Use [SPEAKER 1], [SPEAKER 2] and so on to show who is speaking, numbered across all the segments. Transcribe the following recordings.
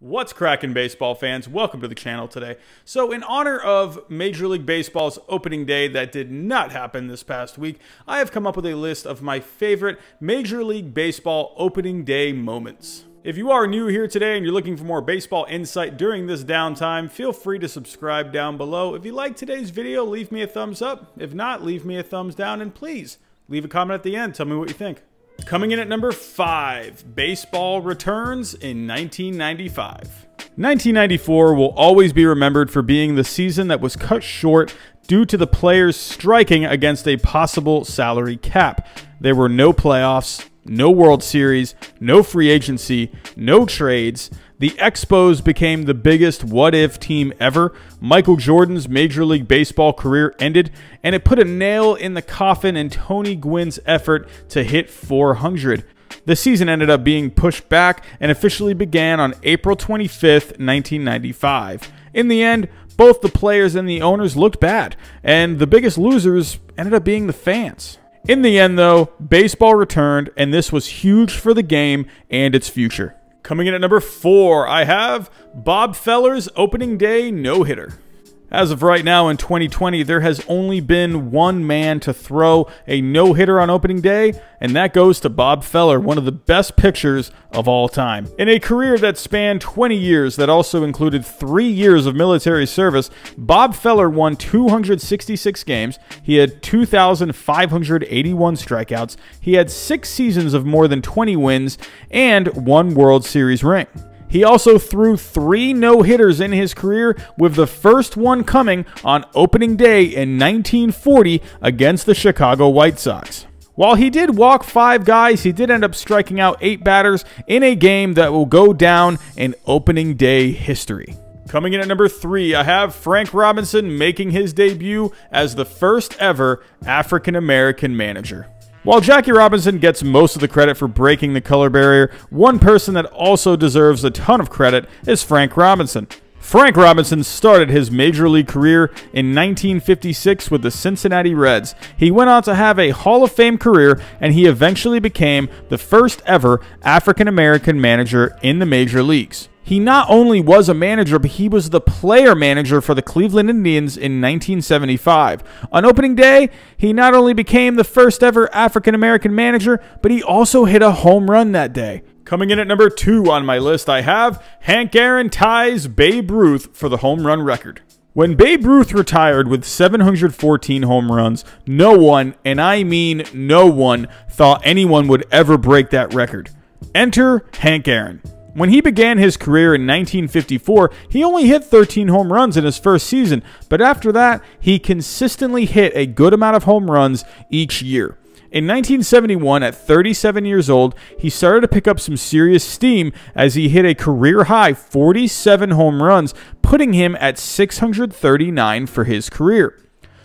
[SPEAKER 1] What's cracking, baseball fans? Welcome to the channel today. So, in honor of Major League Baseball's opening day that did not happen this past week, I have come up with a list of my favorite Major League Baseball opening day moments. If you are new here today and you're looking for more baseball insight during this downtime, feel free to subscribe down below. If you like today's video, leave me a thumbs up. If not, leave me a thumbs down and please leave a comment at the end. Tell me what you think. Coming in at number 5, baseball returns in 1995. 1994 will always be remembered for being the season that was cut short due to the players striking against a possible salary cap. There were no playoffs, no World Series, no free agency, no trades. The Expos became the biggest what if team ever. Michael Jordan's Major League Baseball career ended, and it put a nail in the coffin in Tony Gwynn's effort to hit 400. The season ended up being pushed back and officially began on April 25th, 1995. In the end, both the players and the owners looked bad, and the biggest losers ended up being the fans. In the end, though, baseball returned, and this was huge for the game and its future. Coming in at number four, I have Bob Feller's opening day no hitter. As of right now in 2020, there has only been one man to throw a no hitter on opening day, and that goes to Bob Feller, one of the best pitchers of all time. In a career that spanned 20 years, that also included three years of military service, Bob Feller won 266 games. He had 2,581 strikeouts. He had six seasons of more than 20 wins and one World Series ring. He also threw three no hitters in his career, with the first one coming on opening day in 1940 against the Chicago White Sox. While he did walk five guys, he did end up striking out eight batters in a game that will go down in opening day history. Coming in at number three, I have Frank Robinson making his debut as the first ever African American manager. While Jackie Robinson gets most of the credit for breaking the color barrier, one person that also deserves a ton of credit is Frank Robinson. Frank Robinson started his major league career in 1956 with the Cincinnati Reds. He went on to have a Hall of Fame career and he eventually became the first ever African American manager in the major leagues. He not only was a manager, but he was the player manager for the Cleveland Indians in 1975. On opening day, he not only became the first ever African American manager, but he also hit a home run that day. Coming in at number two on my list, I have Hank Aaron ties Babe Ruth for the home run record. When Babe Ruth retired with 714 home runs, no one, and I mean no one, thought anyone would ever break that record. Enter Hank Aaron. When he began his career in 1954, he only hit 13 home runs in his first season, but after that, he consistently hit a good amount of home runs each year. In 1971, at 37 years old, he started to pick up some serious steam as he hit a career high 47 home runs, putting him at 639 for his career.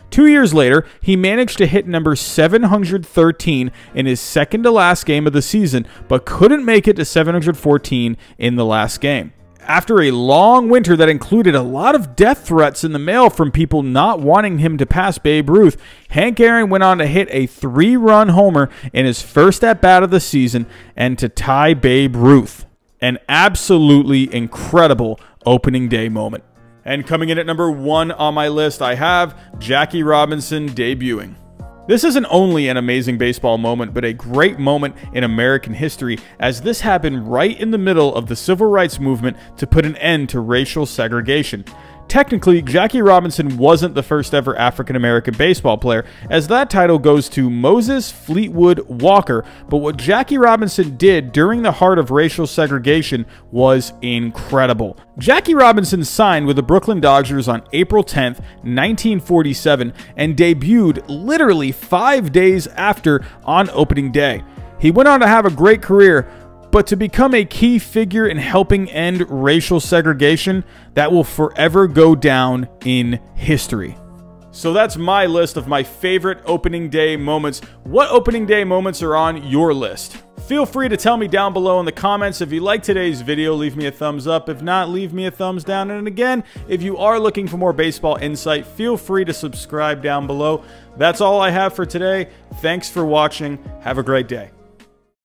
[SPEAKER 1] Two years later, he managed to hit number 713 in his second to last game of the season, but couldn't make it to 714 in the last game. After a long winter that included a lot of death threats in the mail from people not wanting him to pass Babe Ruth, Hank Aaron went on to hit a three run homer in his first at bat of the season and to tie Babe Ruth. An absolutely incredible opening day moment. And coming in at number one on my list, I have Jackie Robinson debuting. This isn't only an amazing baseball moment, but a great moment in American history, as this happened right in the middle of the civil rights movement to put an end to racial segregation. Technically, Jackie Robinson wasn't the first ever African American baseball player, as that title goes to Moses Fleetwood Walker. But what Jackie Robinson did during the heart of racial segregation was incredible. Jackie Robinson signed with the Brooklyn Dodgers on April 10th, 1947, and debuted literally five days after on opening day. He went on to have a great career, but to become a key figure in helping end racial segregation that will forever go down in history. So that's my list of my favorite opening day moments. What opening day moments are on your list? Feel free to tell me down below in the comments. If you like today's video, leave me a thumbs up. If not, leave me a thumbs down. And again, if you are looking for more baseball insight, feel free to subscribe down below. That's all I have for today. Thanks for watching. Have a great day.